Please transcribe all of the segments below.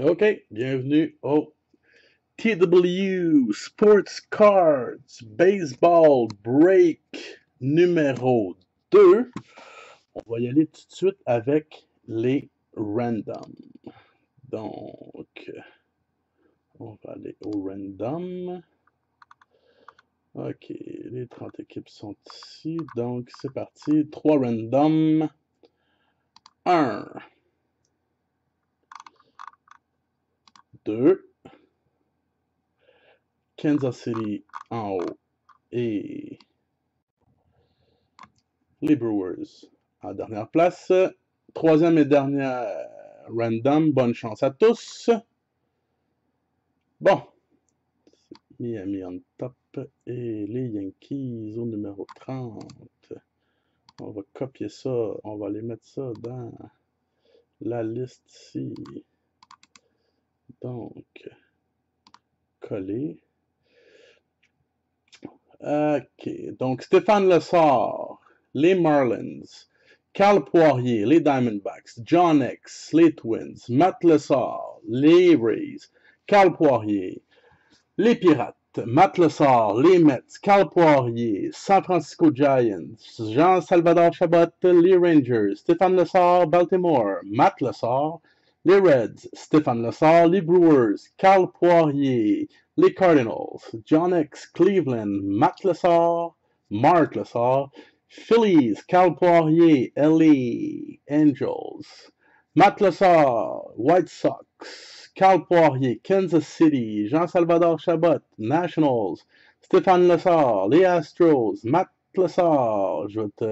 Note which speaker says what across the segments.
Speaker 1: OK, bienvenue au TW Sports Cards Baseball Break numéro 2. On va y aller tout de suite avec les random. Donc, on va aller au random. OK, les 30 équipes sont ici. Donc, c'est parti. 3 random. 1. 2. Kansas City en haut et les Brewers en dernière place. Troisième et dernière random. Bonne chance à tous. Bon. Miami en top et les Yankees au numéro 30. On va copier ça. On va aller mettre ça dans la liste ici. Donc, coller. OK. Donc, Stéphane Lessard, les Marlins, Carl Poirier, les Diamondbacks, John X, les Twins, Matt Lessard, les Rays, Carl Poirier, les Pirates, Matt Lessard, les Mets, Carl Poirier, San Francisco Giants, Jean-Salvador Chabot, les Rangers, Stéphane Lessard, Baltimore, Matt Lessard, les Reds, Stéphane Lessard, les Brewers, Carl Poirier, les Cardinals, John X, Cleveland, Matt Lessard, Mark Lessard, Phillies, Carl Poirier, LA Angels, Matt Lessard, White Sox, Carl Poirier, Kansas City, Jean-Salvador Chabot, Nationals, Stéphane Lessard, les Astros, Matt Lessard, je vais te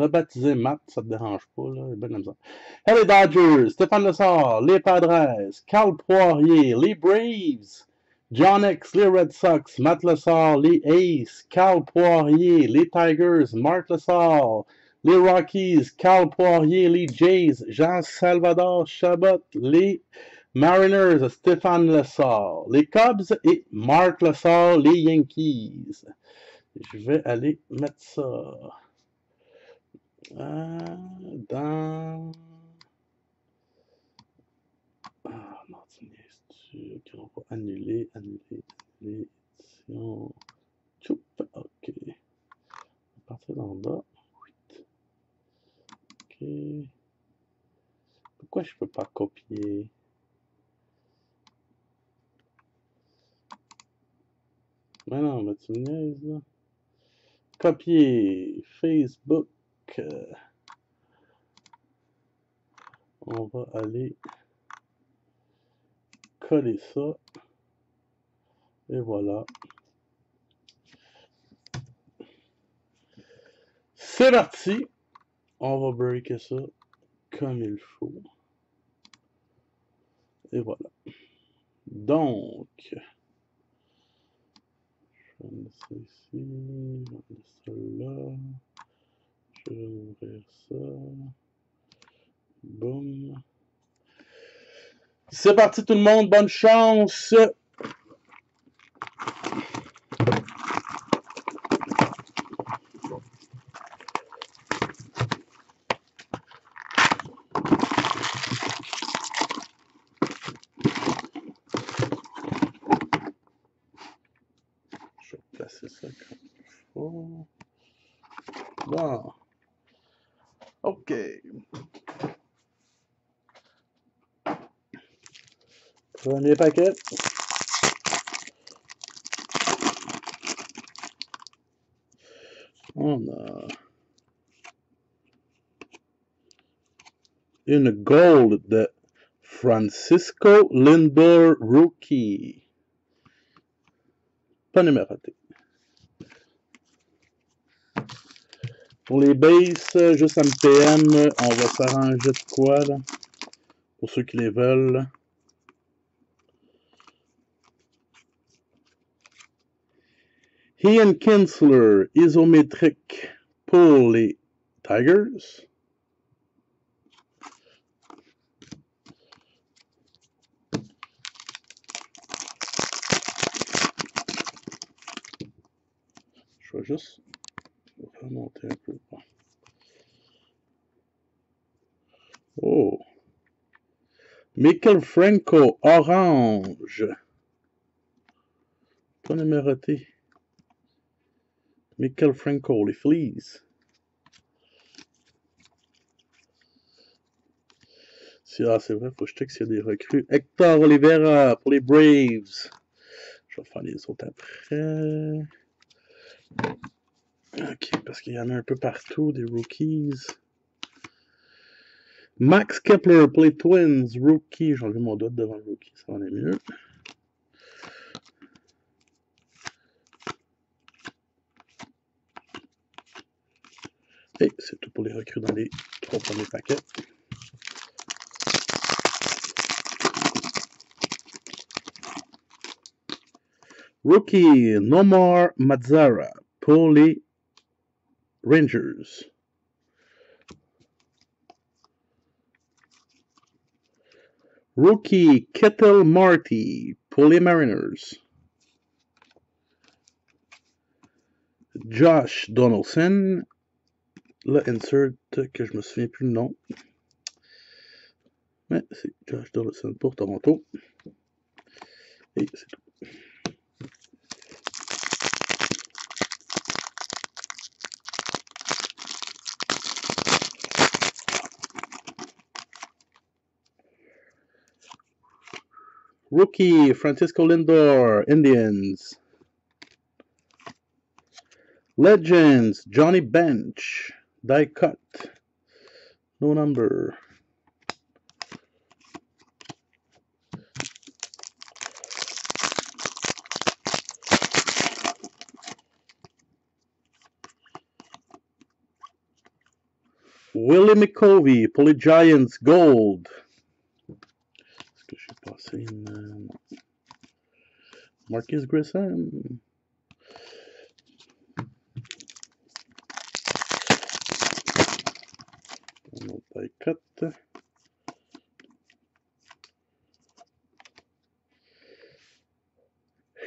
Speaker 1: rebaptiser Matt, ça te dérange pas, là. Les Dodgers, Stéphane Lessard, les Padres, Carl Poirier, les Braves, John X, les Red Sox, Matt Lessard, les Aces, Carl Poirier, les Tigers, Mark Lessard, les Rockies, Carl Poirier, les Jays, Jean-Salvador Chabot, les Mariners, Stéphane Lessard, les Cubs et Mark Lessard, les Yankees. Je vais aller mettre ça euh, dans... Ah, non, tu. Ok, on va annuler, annuler, annuler, édition. Ok. On va partir d'en bas. Ok. Pourquoi je peux pas copier? Mais non, mais. Copier Facebook. On va aller coller ça. Et voilà. C'est parti. On va breaker ça comme il faut. Et voilà. Donc, vais ça ici, je vais ça là, je vais ouvrir ça, boum. C'est parti tout le monde, bonne chance! Je vais placer ça comme il faut. Bon. OK. Premier paquet. On a une gold de Francisco Lindor Rookie. Pas numéroté. Pour les bases, juste MPM, on va s'arranger de quoi, là? Pour ceux qui les veulent. Ian Kinsler, isométrique pour les Tigers. Je vais juste remonter un peu. Oh! Michael Franco, orange. Pas numéroté. Michael Franco, les Fleas. Ah, c'est vrai, faut que je check s'il y a des recrues. Hector Oliveira pour les Braves. Je vais faire les autres après. Ok, parce qu'il y en a un peu partout, des rookies. Max Kepler pour les Twins, rookie. J'ai enlevé mon doigt devant le rookie, ça en est mieux. Et c'est tout pour les recrues dans les trois premiers paquets. Rookie Nomar Mazzara pour les Rangers. Rookie Kettle Marty pour les Mariners. Josh Donaldson. Le insert que je me souviens plus le nom. Mais c'est Josh Donaldson pour Toronto. Et c'est tout. Rookie, Francisco Lindor, Indians. Legends, Johnny Bench, die cut no number Willie McCovey, Polygiants Gold. Uh, Marcus Grissom. Taille cut.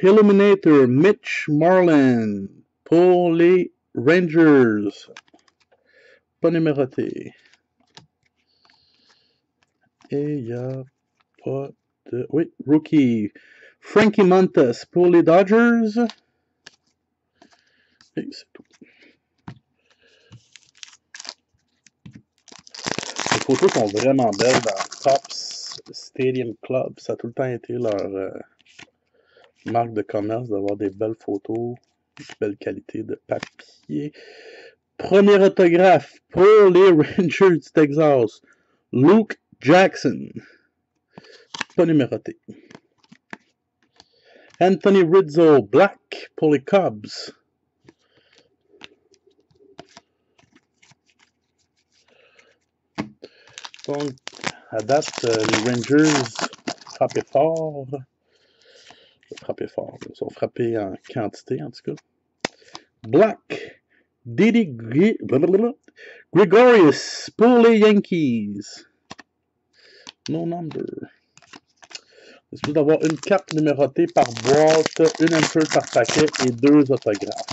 Speaker 1: Illuminator Mitch Marlin pour les Rangers. Pas numéroté. Et il a pas. Oui, rookie. Frankie Montes pour les Dodgers. Photos sont vraiment belles dans Tops Stadium Club. Ça a tout le temps été leur euh, marque de commerce d'avoir des belles photos, belle qualité de papier. Premier autographe pour les Rangers du Texas. Luke Jackson. Pas numéroté. Anthony Rizzo, Black pour les Cubs. Donc, à date, euh, les Rangers frappaient fort. Frappaient fort. Ils sont frappés en quantité, en tout cas. Black. Didi Gregorius pour les Yankees. No number. Il d'avoir une carte numérotée par boîte, une insert par paquet et deux autographes.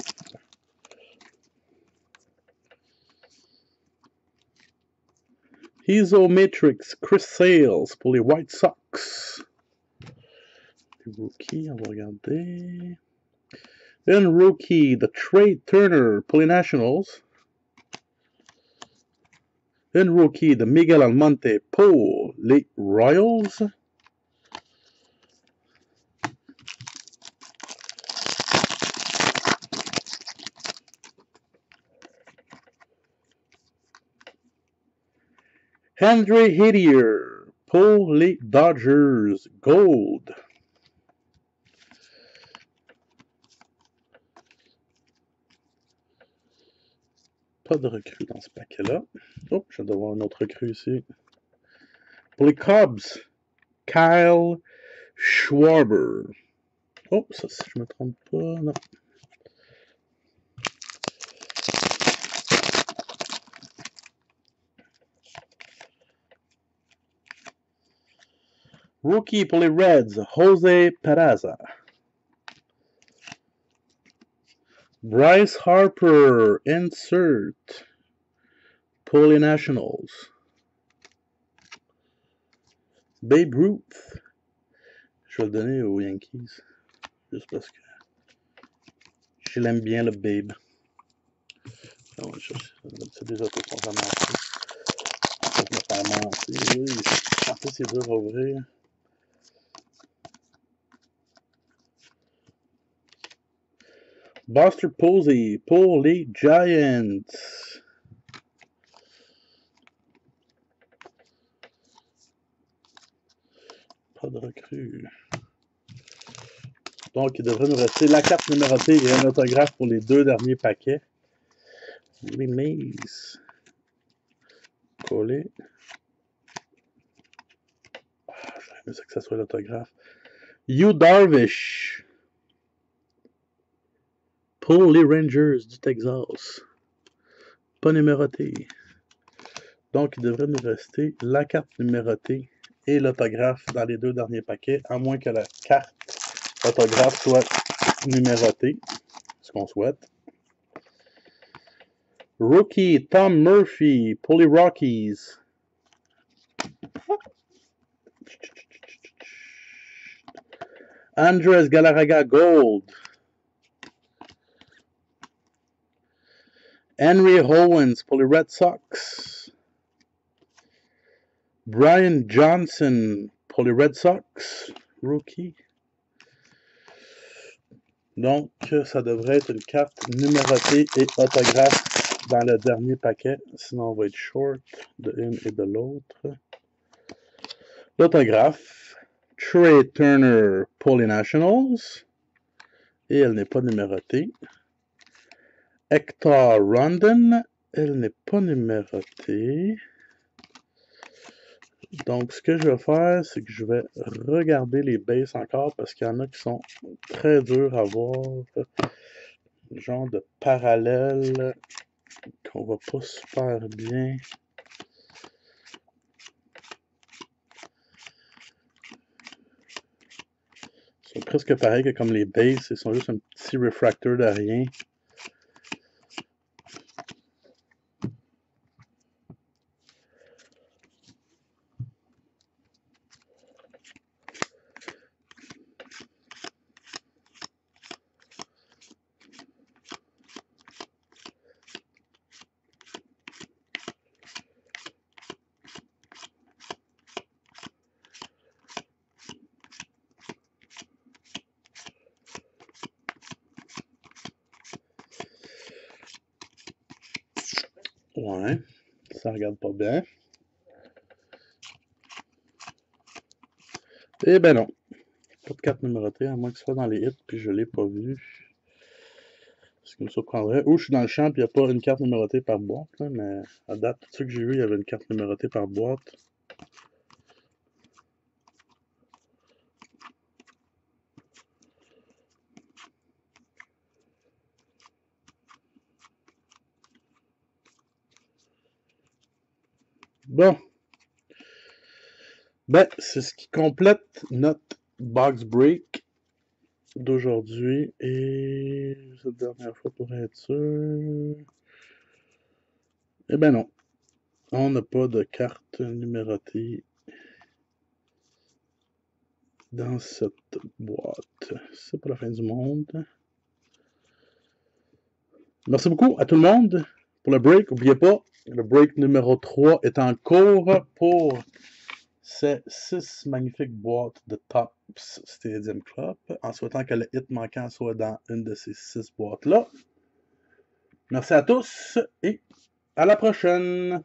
Speaker 1: Matrix, Chris Sales pour les White Sox. Les rookies, on va regarder. Une rookie, The Trade Turner pour les Nationals. Une rookie the Miguel Almonte pour les Royals. Andre Hittier pour les Dodgers Gold. Pas de recrue dans ce paquet-là. Oh, je dois avoir un autre recrue ici. Pour les Cubs, Kyle Schwarber. Oh, ça, si je me trompe pas, non. Rookie pour les Reds, Jose Peraza. Bryce Harper, insert les Nationals. Babe Ruth. Je vais le donner aux Yankees. Juste parce que je l'aime bien, le Babe. On va chercher. C'est des autos sont ramassés. Je vais me faire mentir. Oui, c'est dur à ouvrir. Buster Posey pour les Giants. Pas de recrue. Donc, il devrait nous rester la carte numérotée et un autographe pour les deux derniers paquets. Les Maze. Collé. Ah, J'aurais que ça soit l'autographe. You Darvish. Pour les Rangers du Texas. Pas numéroté. Donc, il devrait nous rester la carte numérotée et l'autographe dans les deux derniers paquets, à moins que la carte autographe soit numérotée, ce qu'on souhaite. Rookie Tom Murphy pour les Rockies. Andres Galarraga Gold. Henry Owens pour les Red Sox. Brian Johnson pour les Red Sox. Rookie. Donc, ça devrait être une carte numérotée et autographe dans le dernier paquet. Sinon, on va être short de une et de l'autre. L'autographe. Trey Turner pour les Nationals. Et elle n'est pas numérotée. Hector Rondon. Elle n'est pas numérotée. Donc, ce que je vais faire, c'est que je vais regarder les bases encore parce qu'il y en a qui sont très durs à voir. Genre de parallèle qu'on va pas super bien. Ils sont presque pareils que comme les bases, ils sont juste un petit refracteur de rien. Ouais, ça regarde pas bien. Eh ben non. Pas de carte numérotée, à moins que ce soit dans les hits, puis je l'ai pas vu. Ce qui me surprendrait. Ou je suis dans le champ, puis il n'y a pas une carte numérotée par boîte, là, mais à date, tout ce que j'ai vu, il y avait une carte numérotée par boîte. Bon. Ben, c'est ce qui complète notre box break d'aujourd'hui. Et cette dernière fois pour être sûr. Eh ben non. On n'a pas de carte numérotée dans cette boîte. C'est pas la fin du monde. Merci beaucoup à tout le monde pour le break. N'oubliez pas, le break numéro 3 est en cours pour ces 6 magnifiques boîtes de Tops Stadium Club, en souhaitant que le hit manquant soit dans une de ces 6 boîtes-là. Merci à tous et à la prochaine!